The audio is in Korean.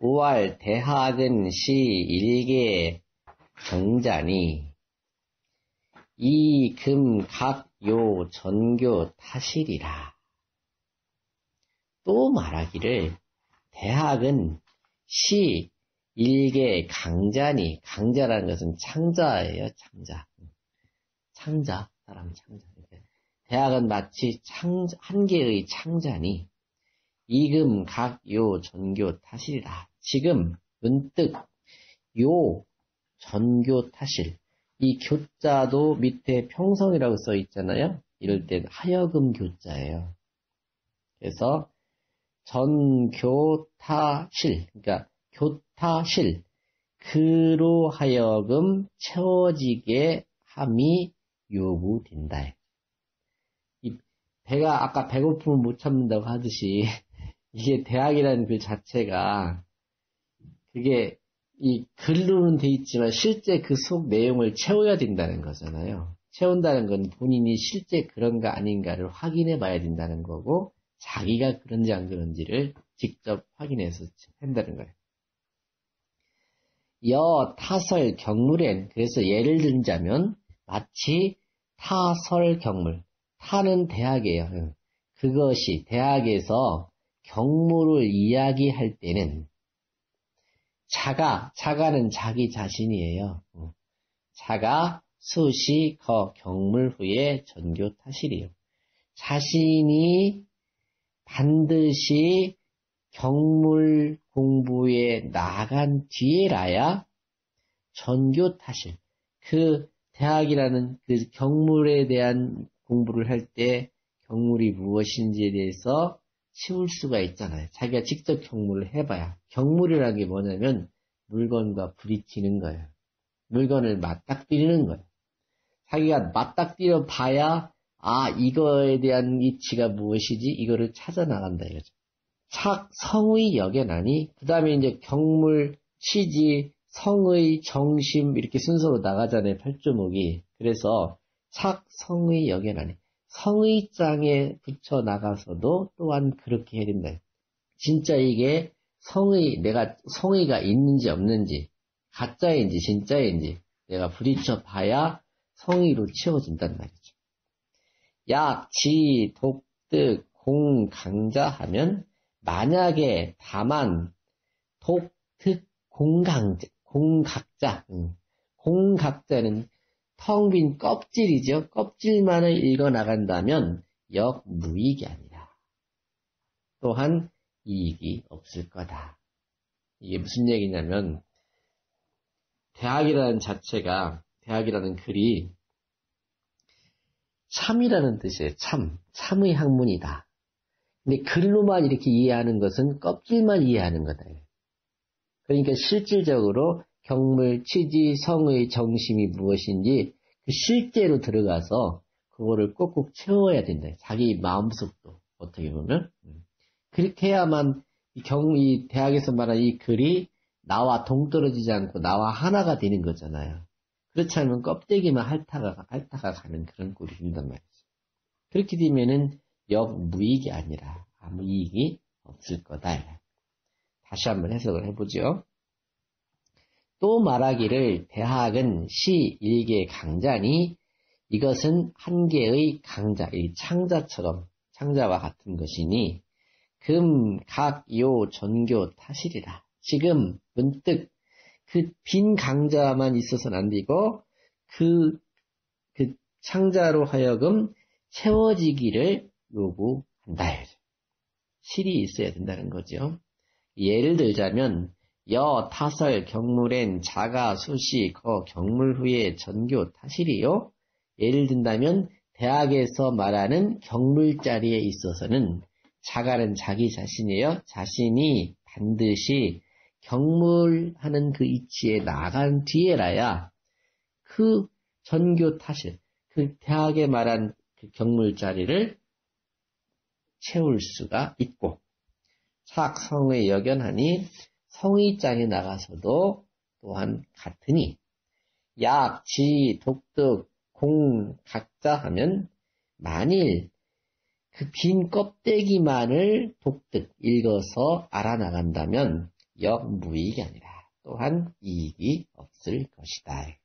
5월 대학은 시 일개 경자니 이금각요 전교 타실이라. 또 말하기를 대학은 시 일개 강자니 강자라는 것은 창자예요. 창자. 창자 사람 창자. 대학은 마치 창, 한 개의 창자니 이금 각 요 전교 타실이라. 지금 문득 요 전교 타실 이 교자도 밑에 평성이라고 써 있잖아요. 이럴 땐 하여금 교자예요. 그래서 전교타실 그러니까 교타실 그로 하여금 채워지게 함이 요구된다. 이 배가 아까 배고픔을 못 참는다고 하듯이 이게 대학이라는 그 자체가 그게 이 글로는 돼 있지만 실제 그 속 내용을 채워야 된다는 거잖아요. 채운다는 건 본인이 실제 그런가 아닌가를 확인해 봐야 된다는 거고 자기가 그런지 안 그런지를 직접 확인해서 한다는 거예요. 여 타설 경물엔 그래서 예를 들자면 마치 타설 경물 타는 대학이에요. 그것이 대학에서 경물을 이야기할 때는 자가 자가는 자기 자신이에요. 자가 수시 거 경물 후에 전교 타실이요. 자신이 반드시 경물 공부에 나간 뒤에라야 전교 타실 그 대학이라는 그 경물에 대한 공부를 할 때 경물이 무엇인지에 대해서 치울 수가 있잖아요. 자기가 직접 경물을 해봐야. 경물이라는 게 뭐냐면 물건과 부딪히는 거예요. 물건을 맞닥뜨리는 거예요. 자기가 맞닥뜨려 봐야 아 이거에 대한 이치가 무엇이지 이거를 찾아 나간다 이거죠. 착 성의 역에나니 그 다음에 이제 경물 취지 성의 정심 이렇게 순서로 나가잖아요 팔조목이 그래서 착 성의 역에나니 성의장에 붙여 나가서도 또한 그렇게 해야 된다. 진짜 이게 성의, 내가 성의가 있는지 없는지, 가짜인지 진짜인지 내가 부딪혀 봐야 성의로 채워진단 말이죠. 약, 지, 독, 득, 공, 강자 하면 만약에 다만 독, 득, 공강자, 공각자, 음, 공각자는 텅 빈 껍질이죠. 껍질만을 읽어 나간다면 역무익이 아니라 또한 이익이 없을 거다. 이게 무슨 얘기냐면 대학이라는 자체가 대학이라는 글이 참이라는 뜻이에요. 참, 참의 학문이다. 근데 글로만 이렇게 이해하는 것은 껍질만 이해하는 거다. 그러니까 실질적으로 경물, 취지, 성의 정심이 무엇인지 그 실제로 들어가서 그거를 꼭꼭 채워야 된다. 자기 마음속도 어떻게 보면 음. 그렇게 해야만 이 경, 이 대학에서 말하는 이 글이 나와 동떨어지지 않고 나와 하나가 되는 거잖아요. 그렇지 않으면 껍데기만 핥다가 핥다가 가는 그런 꼴이 된단 말이죠. 그렇게 되면은 역무익이 아니라 아무 이익이 없을 거다. 다시 한번 해석을 해보죠. 또 말하기를 대학은 시 일개 강자니 이것은 한 개의 강자, 이 창자처럼 창자와 같은 것이니 금, 각, 요, 전교, 타실이라. 지금 문득 그 빈 강자만 있어서는 안 되고 그, 그 창자로 하여금 채워지기를 요구한다. 실이 있어야 된다는 거죠. 예를 들자면 여 타설 경물엔 자가 수시 거 경물 후에 전교 타실이요. 예를 든다면 대학에서 말하는 경물 자리에 있어서는 자가는 자기 자신이에요. 자신이 반드시 경물하는 그 이치에 나간 뒤에라야 그 전교 타실, 그 대학에 말한 그 경물 자리를 채울 수가 있고 착성의 여견하니 성의장에 나가서도 또한 같으니 약, 지, 독득, 공, 각자 하면 만일 그 빈 껍데기만을 독득 읽어서 알아나간다면 역무익이 아니라 또한 이익이 없을 것이다.